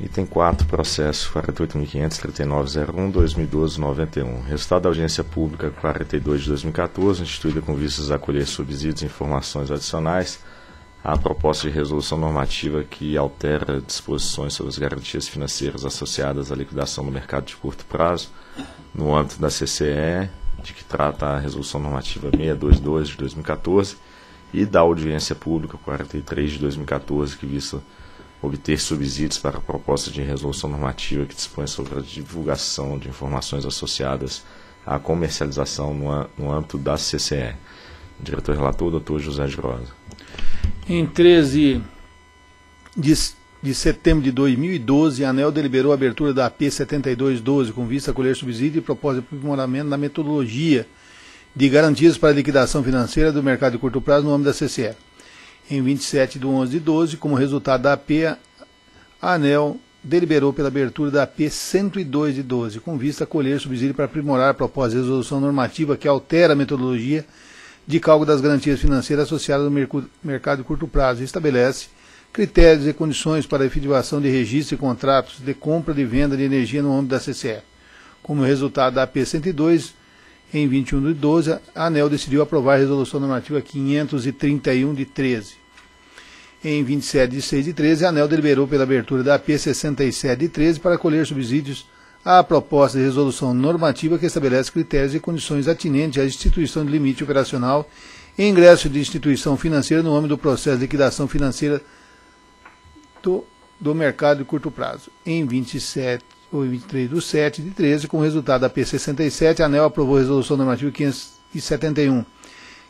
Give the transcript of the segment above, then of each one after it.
Item 4, processo 48.539.01.2012.91. Resultado da audiência pública 42 de 2014, instituída com vistas a acolher subsídios e informações adicionais à proposta de resolução normativa que altera disposições sobre as garantias financeiras associadas à liquidação do mercado de curto prazo no âmbito da CCE, de que trata a resolução normativa 622 de 2014, e da audiência pública 43 de 2014, que visa obter subsídios para a proposta de resolução normativa que dispõe sobre a divulgação de informações associadas à comercialização no, âmbito da CCE. Diretor relator, doutor José de Rosa. Em 13 de, de setembro de 2012, a ANEL deliberou a abertura da AP 7212 com vista a colher subsídio e propósito de aprimoramento na metodologia de garantias para a liquidação financeira do mercado de curto prazo no âmbito da CCE em 27 de 11 de 12, como resultado da AP, a ANEL deliberou pela abertura da AP 102 de 12, com vista a colher subsídio para aprimorar a proposta de resolução normativa que altera a metodologia de cálculo das garantias financeiras associadas ao mercado de curto prazo e estabelece critérios e condições para a efetivação de registro e contratos de compra e venda de energia no âmbito da CCE. Como resultado da AP 102, em 21 de 12, a ANEL decidiu aprovar a resolução normativa 531 de 13. Em 27 de 6 de 13, a ANEL deliberou pela abertura da AP 67 de 13 para colher subsídios à proposta de resolução normativa que estabelece critérios e condições atinentes à instituição de limite operacional e ingresso de instituição financeira no âmbito do processo de liquidação financeira do, do mercado de curto prazo. Em 27 ou 23 do 7 de 13, com o resultado da P67, a ANEL aprovou a Resolução Normativa 571,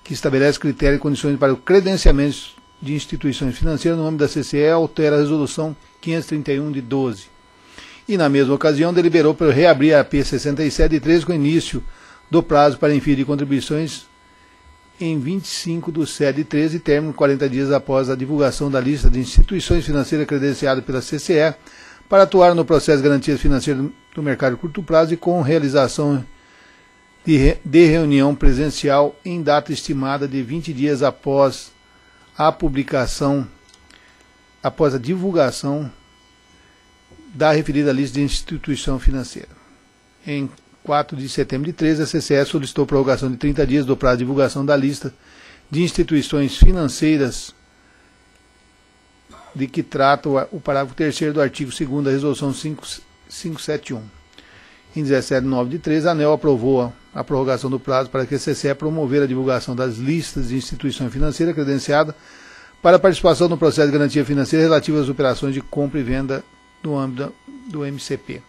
que estabelece critérios e condições para o credenciamento de instituições financeiras no âmbito da CCE, altera a Resolução 531 de 12. E, na mesma ocasião, deliberou para reabrir a P67 de 13 com início do prazo para envio de contribuições em 25 do 7 de 13, término 40 dias após a divulgação da lista de instituições financeiras credenciadas pela CCE, para atuar no processo de garantias financeiras do mercado de curto prazo e com realização de, re, de reunião presencial em data estimada de 20 dias após a publicação, após a divulgação da referida lista de instituição financeira. Em 4 de setembro de 13, a CCE solicitou prorrogação de 30 dias do prazo de divulgação da lista de instituições financeiras de que trata o, parágrafo 3 do artigo 2 da Resolução 571. Em 17 de 9 de 13, a ANEL aprovou a, prorrogação do prazo para que a CCE promover a divulgação das listas de instituições financeiras credenciadas para participação no processo de garantia financeira relativa às operações de compra e venda no âmbito do MCP.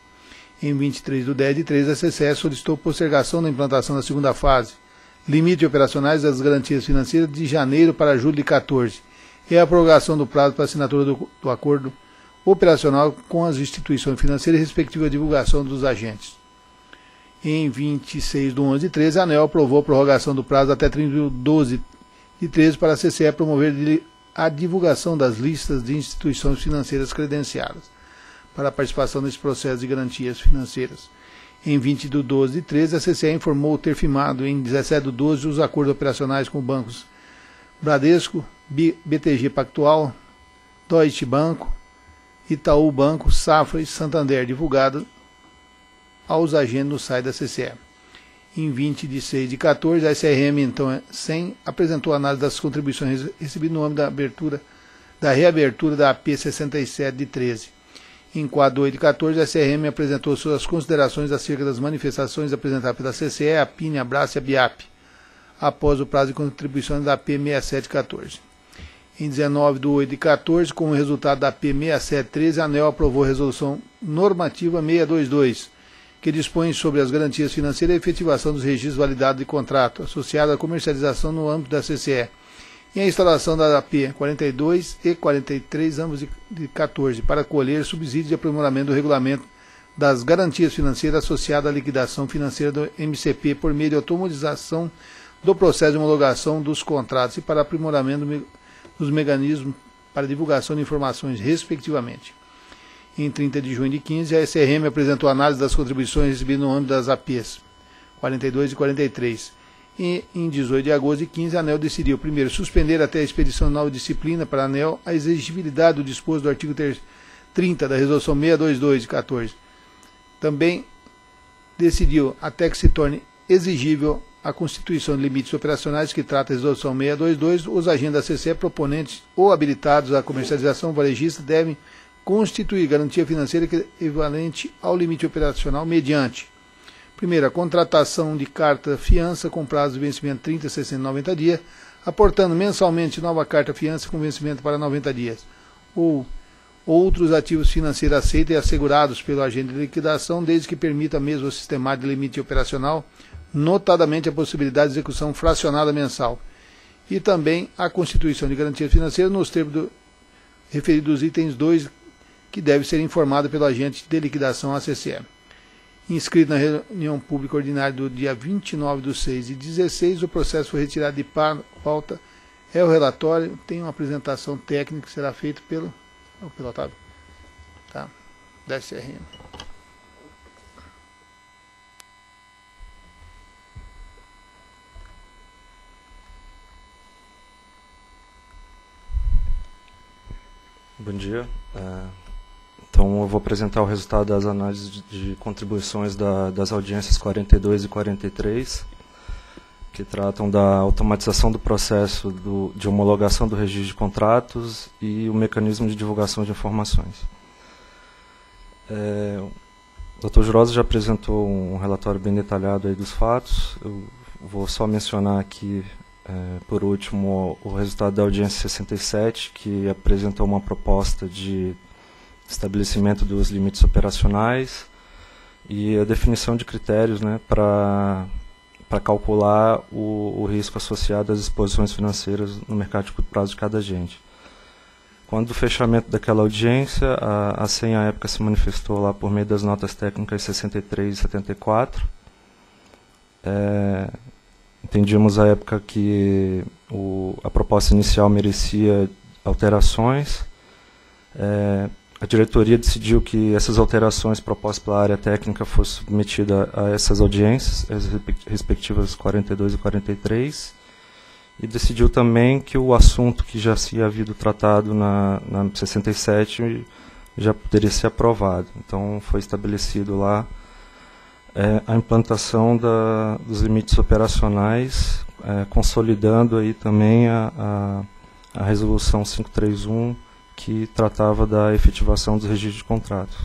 Em 23 de 10 de 13, a CCE solicitou postergação da implantação da segunda fase, limite operacionais das garantias financeiras de janeiro para julho de 14, e a prorrogação do prazo para assinatura do, do acordo operacional com as instituições financeiras e respectiva divulgação dos agentes. Em 26 de 11 de 13, a ANEL aprovou a prorrogação do prazo até 30 de 12 de 13 para a CCE promover a divulgação das listas de instituições financeiras credenciadas para a participação nesse processo de garantias financeiras. Em 20 de 12 de 13, a CCE informou ter firmado em 17 de 12 os acordos operacionais com bancos Bradesco, BTG Pactual, Deutsche Banco, Itaú Banco, Safra e Santander, divulgado aos agentes no site da CCE. Em 20 de 6 de 14, a SRM, então, 100, apresentou análise das contribuições recebidas no âmbito da abertura, da reabertura da AP 67 de 13. Em quadro 8 de 14, a SRM apresentou suas considerações acerca das manifestações apresentadas pela CCE, a PIN, a BRAS e a BIAP após o prazo de contribuição da P6714. Em 19 de 8 de 14, com o resultado da P6713, a ANEL aprovou a resolução normativa 622, que dispõe sobre as garantias financeiras e efetivação dos registros validados de contrato associados à comercialização no âmbito da CCE e. A instalação da AP 42 e 43, ambos de 14, para colher subsídios de aprimoramento do regulamento das garantias financeiras associadas à liquidação financeira do MCP por meio de automatização do processo de homologação dos contratos e para aprimoramento dos mecanismos para divulgação de informações, respectivamente. Em 30 de junho de 15, a SRM apresentou análise das contribuições recebidas no âmbito das APs 42 e 43. E em 18 de agosto de 15, a ANEL decidiu, primeiro, suspender até a nova disciplina para a ANEL a exigibilidade do disposto do artigo 3 30 da Resolução 622 de 14, também decidiu até que se torne exigível a constituição de limites operacionais que trata a Resolução 622, os agentes da CCE proponentes ou habilitados à comercialização varejista devem constituir garantia financeira equivalente ao limite operacional mediante Primeiro, a contratação de carta fiança com prazo de vencimento 30, 60 90 dias, aportando mensalmente nova carta fiança com vencimento para 90 dias. Ou outros ativos financeiros aceitos e assegurados pelo agente de liquidação, desde que permita mesmo o sistema de limite operacional, notadamente a possibilidade de execução fracionada mensal. E também a constituição de garantia financeira nos termos do, referidos itens 2, que deve ser informado pelo agente de liquidação ACCE inscrito na reunião pública ordinária do dia 29 de 6 e 16, o processo foi retirado de pauta. É o relatório, tem uma apresentação técnica que será feita pelo, pelo Otávio, tá? da SRM. Bom dia. Uh... Então, eu vou apresentar o resultado das análises de contribuições da, das audiências 42 e 43, que tratam da automatização do processo do, de homologação do registro de contratos e o mecanismo de divulgação de informações. É, o Dr. Jurosa já apresentou um relatório bem detalhado aí dos fatos. Eu vou só mencionar aqui, é, por último, o resultado da audiência 67, que apresentou uma proposta de estabelecimento dos limites operacionais e a definição de critérios né, para calcular o, o, risco associado às exposições financeiras no mercado de curto prazo de cada agente. Quando o fechamento daquela audiência, a, a à época se manifestou lá por meio das notas técnicas 63 e 74. É, entendíamos à época que o, a proposta inicial merecia alterações. É, a diretoria decidiu que essas alterações propostas pela área técnica fossem submetidas a essas audiências, as respectivas 42 e 43, e decidiu também que o assunto que já se havia tratado na, na 67 já poderia ser aprovado. Então foi estabelecido lá é, a implantação da, dos limites operacionais, é, consolidando aí também a, a, a resolução 531 que tratava da efetivação dos registros de contratos.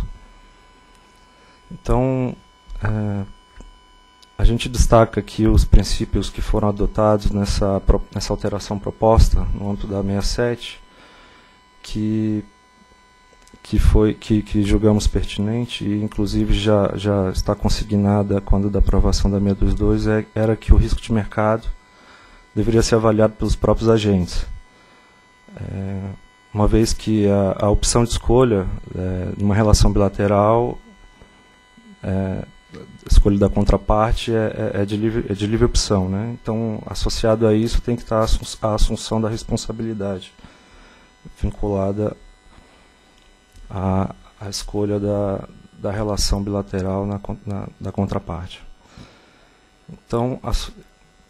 Então, é, a gente destaca aqui os princípios que foram adotados nessa, nessa alteração proposta no âmbito da 67, que, que, foi, que, que julgamos pertinente e inclusive já, já está consignada quando da aprovação da 622, é, era que o risco de mercado deveria ser avaliado pelos próprios agentes. É, uma vez que a, a opção de escolha é, numa relação bilateral, é, a escolha da contraparte é, é, é, de livre, é de livre opção. Né? Então, associado a isso, tem que estar a assunção da responsabilidade, vinculada à, à escolha da, da relação bilateral na, na, da contraparte. Então,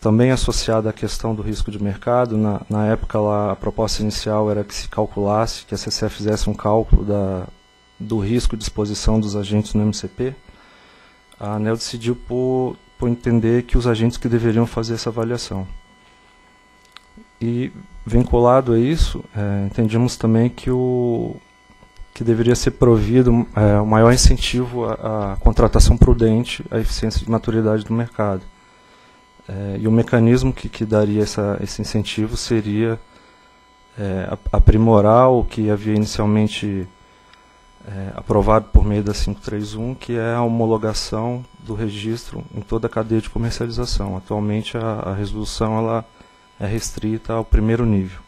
também associada à questão do risco de mercado, na, na época lá, a proposta inicial era que se calculasse, que a CCE fizesse um cálculo da, do risco de exposição dos agentes no MCP. A ANEL decidiu por, por entender que os agentes que deveriam fazer essa avaliação. E vinculado a isso, é, entendemos também que, o, que deveria ser provido é, o maior incentivo à, à contratação prudente, à eficiência de maturidade do mercado. É, e o mecanismo que, que daria essa, esse incentivo seria é, aprimorar o que havia inicialmente é, aprovado por meio da 531, que é a homologação do registro em toda a cadeia de comercialização. Atualmente a, a resolução ela é restrita ao primeiro nível.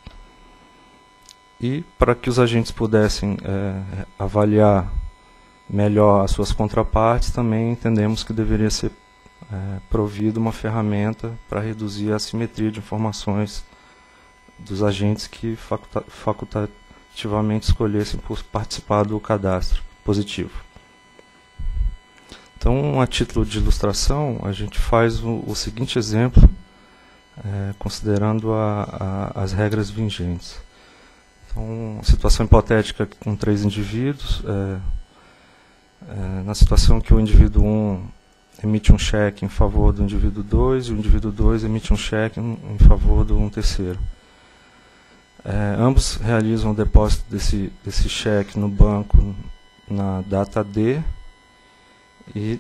E para que os agentes pudessem é, avaliar melhor as suas contrapartes, também entendemos que deveria ser é, provido uma ferramenta para reduzir a assimetria de informações dos agentes que faculta facultativamente escolhessem por participar do cadastro positivo. Então, a título de ilustração, a gente faz o, o seguinte exemplo, é, considerando a, a, as regras vigentes. Então, situação hipotética com três indivíduos. É, é, na situação que o indivíduo 1 um emite um cheque em favor do indivíduo 2 e o indivíduo 2 emite um cheque em, favor do um terceiro. É, ambos realizam o depósito desse, desse cheque no banco na data D e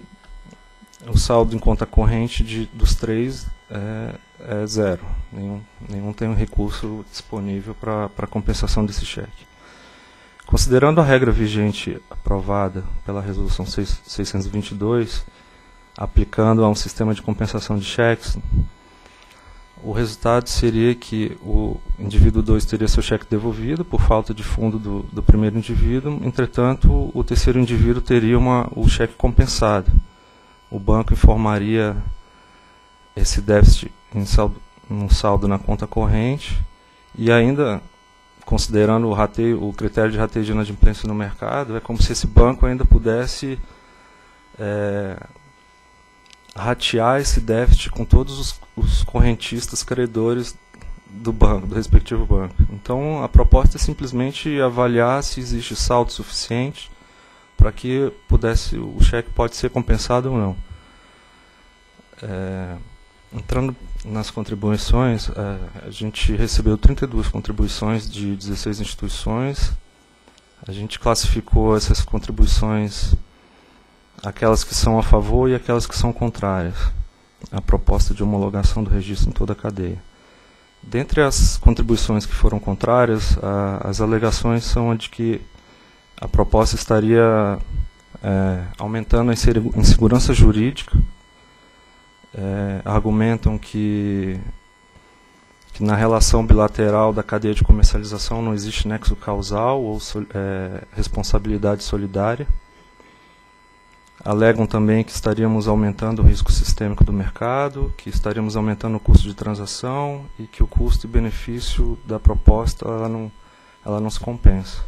o saldo em conta corrente de, dos três é, é zero. Nenhum, nenhum tem um recurso disponível para compensação desse cheque. Considerando a regra vigente aprovada pela Resolução 6, 622, aplicando a um sistema de compensação de cheques, o resultado seria que o indivíduo 2 teria seu cheque devolvido por falta de fundo do, do primeiro indivíduo, entretanto, o terceiro indivíduo teria uma, o cheque compensado. O banco informaria esse déficit em saldo, um saldo na conta corrente e ainda considerando o, rateio, o critério de rateio de inadimplência no mercado, é como se esse banco ainda pudesse é, ratear esse déficit com todos os, os correntistas credores do banco, do respectivo banco. Então, a proposta é simplesmente avaliar se existe saldo suficiente para que pudesse o cheque pode ser compensado ou não. É, entrando nas contribuições, é, a gente recebeu 32 contribuições de 16 instituições. A gente classificou essas contribuições aquelas que são a favor e aquelas que são contrárias à proposta de homologação do registro em toda a cadeia. Dentre as contribuições que foram contrárias, a, as alegações são de que a proposta estaria é, aumentando a insegurança jurídica, é, argumentam que, que na relação bilateral da cadeia de comercialização não existe nexo causal ou é, responsabilidade solidária Alegam também que estaríamos aumentando o risco sistêmico do mercado, que estaríamos aumentando o custo de transação e que o custo e benefício da proposta ela não, ela não se compensa.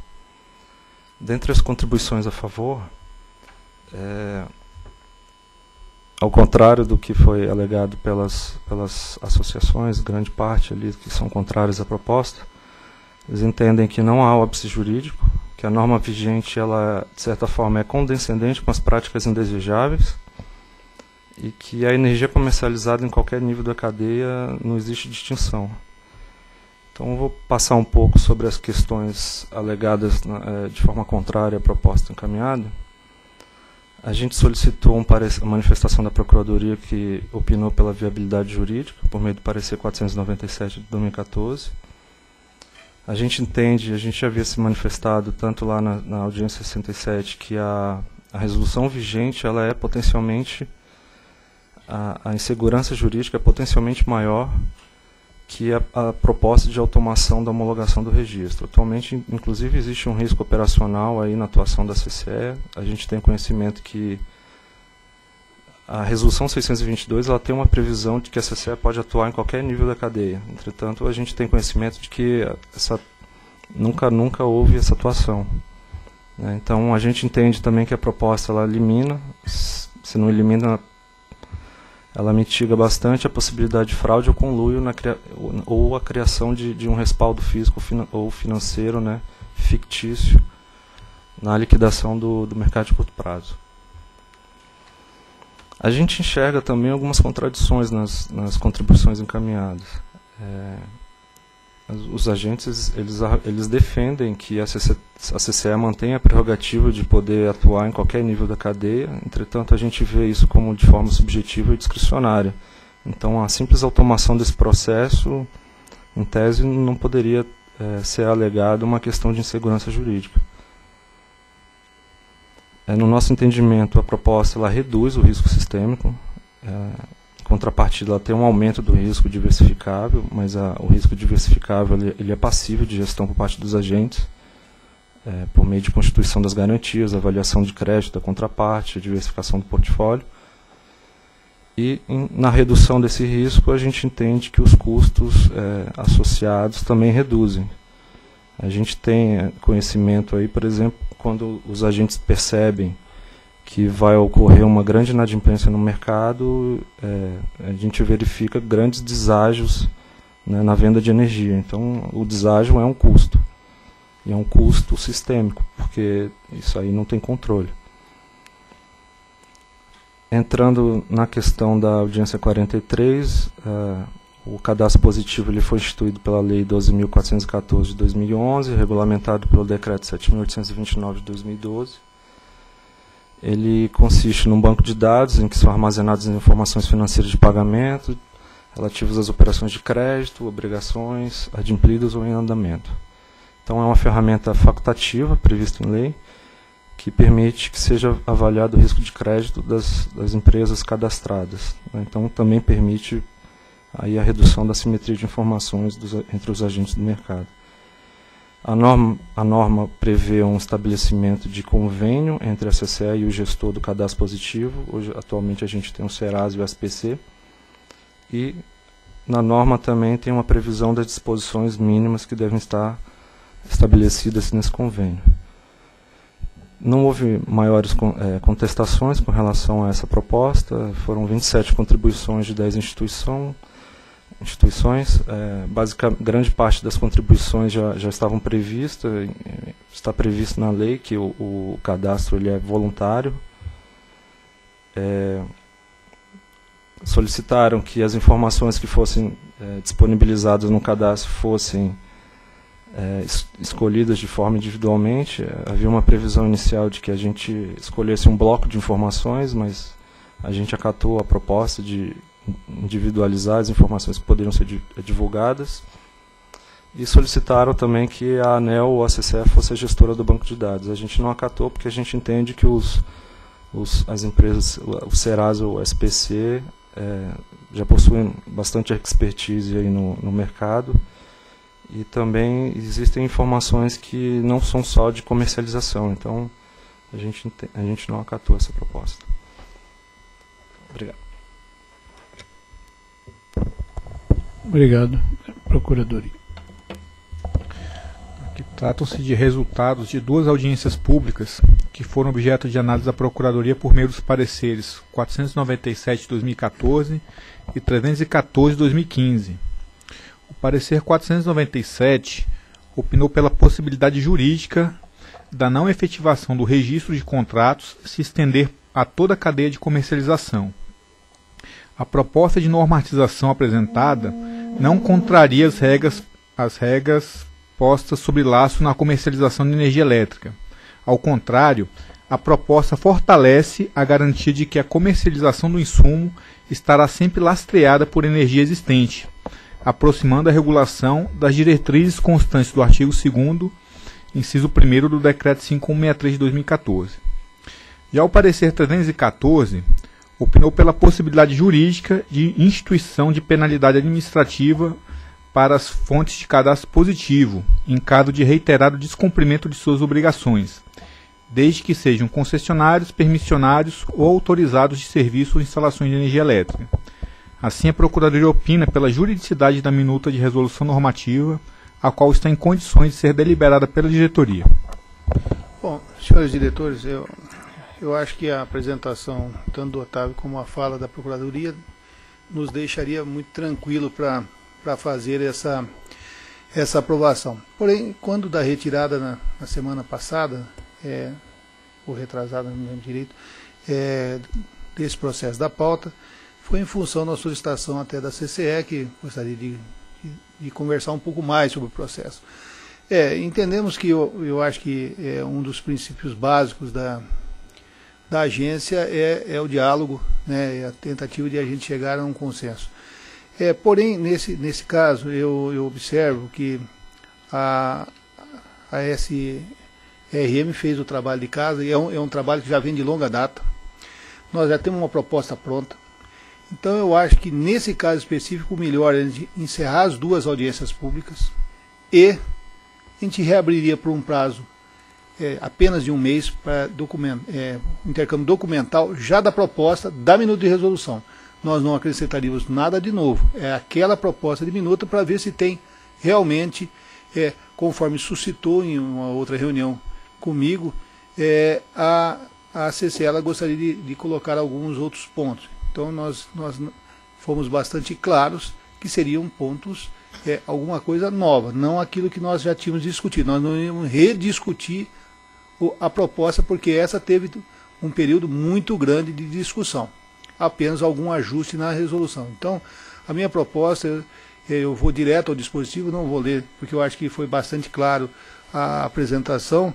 Dentre as contribuições a favor, é, ao contrário do que foi alegado pelas, pelas associações, grande parte ali que são contrárias à proposta, eles entendem que não há óbice jurídico, que a norma vigente, ela, de certa forma, é condescendente com as práticas indesejáveis e que a energia comercializada em qualquer nível da cadeia não existe distinção. Então, vou passar um pouco sobre as questões alegadas é, de forma contrária à proposta encaminhada. A gente solicitou um uma manifestação da Procuradoria que opinou pela viabilidade jurídica, por meio do parecer 497 de 2014 a gente entende, a gente já havia se manifestado tanto lá na, na audiência 67 que a, a resolução vigente ela é potencialmente a, a insegurança jurídica é potencialmente maior que a, a, proposta de automação da homologação do registro. Atualmente, inclusive, existe um risco operacional aí na atuação da CCE. A gente tem conhecimento que a resolução 622 ela tem uma previsão de que a CCE pode atuar em qualquer nível da cadeia. Entretanto, a gente tem conhecimento de que essa, nunca, nunca houve essa atuação. Né? Então, a gente entende também que a proposta ela elimina, se não elimina, ela mitiga bastante a possibilidade de fraude ou conluio na, ou a criação de, de um respaldo físico ou financeiro né, fictício na liquidação do, do mercado de curto prazo. A gente enxerga também algumas contradições nas, nas contribuições encaminhadas. É, os agentes eles, eles defendem que a, CC, a CCE mantenha a prerrogativa de poder atuar em qualquer nível da cadeia, entretanto a gente vê isso como de forma subjetiva e discricionária. Então a simples automação desse processo, em tese, não poderia é, ser alegado uma questão de insegurança jurídica. É, no nosso entendimento, a proposta ela reduz o risco sistêmico. É, contrapartida, ela tem um aumento do risco diversificável, mas a, o risco diversificável ele, ele, é passível de gestão por parte dos agentes, é, por meio de constituição das garantias, avaliação de crédito da contraparte, diversificação do portfólio. E em, na redução desse risco, a gente entende que os custos é, associados também reduzem. A gente tem é, conhecimento aí, por exemplo, quando os agentes percebem que vai ocorrer uma grande inadimplência no mercado, é, a gente verifica grandes deságios né, na venda de energia. Então, o deságio é um custo. E é um custo sistêmico, porque isso aí não tem controle. Entrando na questão da audiência 43, uh, o cadastro positivo ele foi instituído pela Lei 12.414 de 2011, regulamentado pelo Decreto 7.829 de 2012. Ele consiste num banco de dados em que são armazenadas informações financeiras de pagamento, relativas às operações de crédito, obrigações adimplidas ou em andamento. Então, é uma ferramenta facultativa, prevista em lei, que permite que seja avaliado o risco de crédito das, das empresas cadastradas. Né? Então, também permite aí a redução da simetria de informações dos, entre os agentes do mercado. A norma, a norma prevê um estabelecimento de convênio entre a CCE e o gestor do cadastro positivo. Hoje, atualmente, a gente tem o Serasa e o SPC. E na norma também tem uma previsão das disposições mínimas que devem estar estabelecidas nesse convênio. Não houve maiores é, contestações com relação a essa proposta, foram 27 contribuições de 10 instituição, instituições. É, basicamente, grande parte das contribuições já, já estavam previstas, está previsto na lei que o, o cadastro ele é voluntário. É, solicitaram que as informações que fossem é, disponibilizadas no cadastro fossem é, es escolhidas de forma individualmente. Havia uma previsão inicial de que a gente escolhesse um bloco de informações, mas a gente acatou a proposta de individualizar as informações que poderiam ser divulgadas. E solicitaram também que a ANEL ou a CCE fosse a gestora do banco de dados. A gente não acatou porque a gente entende que os, os, as empresas, o Serasa ou o SPC, é, já possuem bastante expertise aí no, no mercado e também existem informações que não são só de comercialização, então a gente, a gente não acatou essa proposta. Obrigado. Obrigado, Procuradoria. Tratam-se de resultados de duas audiências públicas que foram objeto de análise da Procuradoria por meio dos pareceres 497 de 2014 e 314 de 2015. O parecer 497 opinou pela possibilidade jurídica da não efetivação do registro de contratos se estender a toda a cadeia de comercialização. A proposta de normatização apresentada não contraria as regras, as regras postas sobre laço na comercialização de energia elétrica ao contrário, a proposta fortalece a garantia de que a comercialização do insumo estará sempre lastreada por energia existente, aproximando a regulação das diretrizes constantes do artigo 2 inciso 1 do Decreto 5163 de 2014. Já o parecer 314 opinou pela possibilidade jurídica de instituição de penalidade administrativa para as fontes de cadastro positivo, em caso de reiterado descumprimento de suas obrigações, desde que sejam concessionários, permissionários ou autorizados de serviço ou instalações de energia elétrica. Assim, a Procuradoria opina pela juridicidade da minuta de resolução normativa, a qual está em condições de ser deliberada pela diretoria. Bom, senhores diretores, eu, eu acho que a apresentação, tanto do Otávio como a fala da Procuradoria, nos deixaria muito tranquilo para fazer essa, essa aprovação. Porém, quando da retirada na, na semana passada, é, ou retrasada, não lembro direito, é, desse processo da pauta, foi em função da solicitação até da CCE, que gostaria de, de, de conversar um pouco mais sobre o processo. É, entendemos que eu, eu acho que é um dos princípios básicos da, da agência é, é o diálogo, né, é a tentativa de a gente chegar a um consenso. É, porém, nesse, nesse caso, eu, eu observo que a, a S, RM fez o trabalho de casa e é um, é um trabalho que já vem de longa data. Nós já temos uma proposta pronta. Então eu acho que nesse caso específico o melhor é encerrar as duas audiências públicas e a gente reabriria por um prazo é, apenas de um mês para é, intercâmbio documental já da proposta da minuta de resolução. Nós não acrescentaríamos nada de novo. É aquela proposta de minuta para ver se tem realmente, é, conforme suscitou em uma outra reunião comigo, é, a, a CC ela gostaria de, de, colocar alguns outros pontos. Então nós, nós fomos bastante claros que seriam pontos é, alguma coisa nova, não aquilo que nós já tínhamos discutido. Nós não íamos rediscutir a proposta, porque essa teve um período muito grande de discussão. Apenas algum ajuste na resolução. Então, a minha proposta, eu vou direto ao dispositivo, não vou ler, porque eu acho que foi bastante claro a apresentação.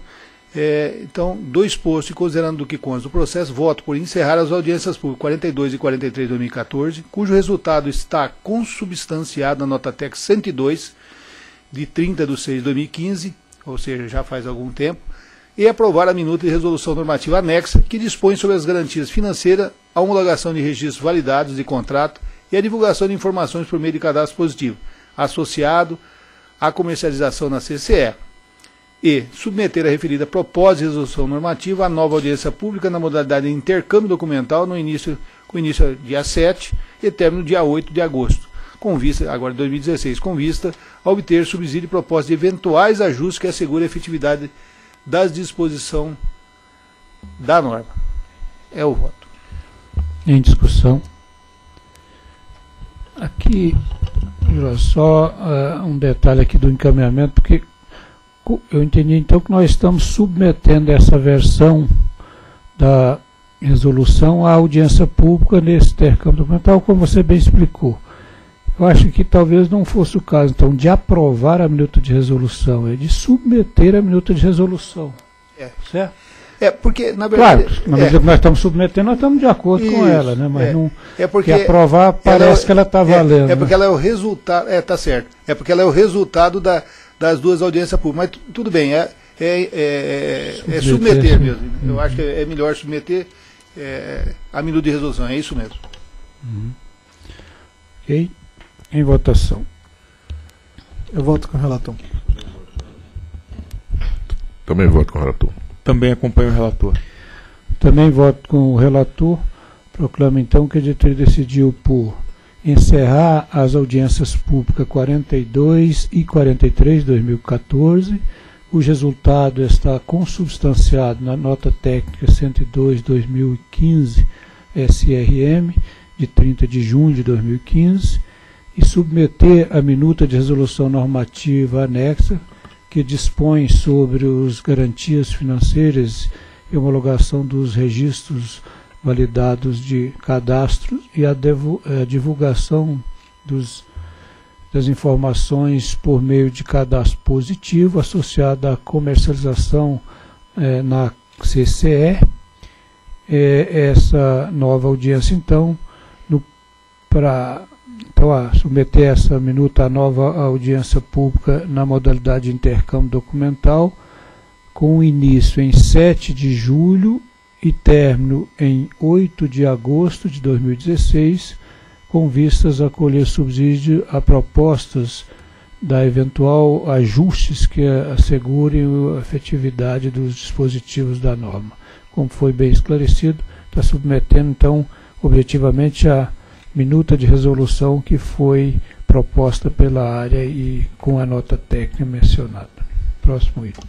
É, então, dois postos, considerando do que consta do processo, voto por encerrar as audiências públicas 42 e 43 de 2014, cujo resultado está consubstanciado na nota TEC 102, de 30 de 6 de 2015, ou seja, já faz algum tempo, e aprovar a minuta de resolução normativa anexa, que dispõe sobre as garantias financeiras, a homologação de registros validados de contrato e a divulgação de informações por meio de cadastro positivo, associado à comercialização na CCE e submeter a referida proposta de resolução normativa à nova audiência pública na modalidade de intercâmbio documental no início, com início dia 7 e término dia 8 de agosto, com vista, agora 2016, com vista a obter subsídio e proposta de eventuais ajustes que assegurem a efetividade das disposições da norma. É o voto. Em discussão. Aqui, só uh, um detalhe aqui do encaminhamento, porque eu entendi então que nós estamos submetendo essa versão da resolução à audiência pública nesse intercâmbio documental, como você bem explicou. Eu acho que talvez não fosse o caso, então, de aprovar a minuta de resolução, é de submeter a minuta de resolução. É. Certo? É, porque, na verdade. Claro, na medida é, que nós estamos submetendo, nós estamos de acordo isso, com ela, né? Mas é, não. É porque. aprovar parece é, que ela está valendo. É, é porque ela é o resultado. É, tá certo. É porque ela é o resultado da, das duas audiências públicas. Mas tudo bem, é, é, é, submeter, é submeter mesmo. Uhum. Eu acho que é melhor submeter é, a minuto de resolução, é isso mesmo. Uhum. Ok. Em votação. Eu voto com o relator. Também voto com o relator. Também acompanho o relator. Também voto com o relator. Proclamo então que a diretoria decidiu por encerrar as audiências públicas 42 e 43 de 2014. O resultado está consubstanciado na nota técnica 102 2015 SRM de 30 de junho de 2015 e submeter a minuta de resolução normativa anexa que dispõe sobre as garantias financeiras e homologação dos registros validados de cadastros e a, divulgação dos, das informações por meio de cadastro positivo associado à comercialização é, na CCE. É, essa nova audiência, então, para então, a submeter essa minuta à nova audiência pública na modalidade de intercâmbio documental, com início em 7 de julho e término em 8 de agosto de 2016, com vistas a colher subsídio a propostas da eventual ajustes que assegurem a efetividade dos dispositivos da norma. Como foi bem esclarecido, está submetendo então objetivamente a minuta de resolução que foi proposta pela área e com a nota técnica mencionada. Próximo item.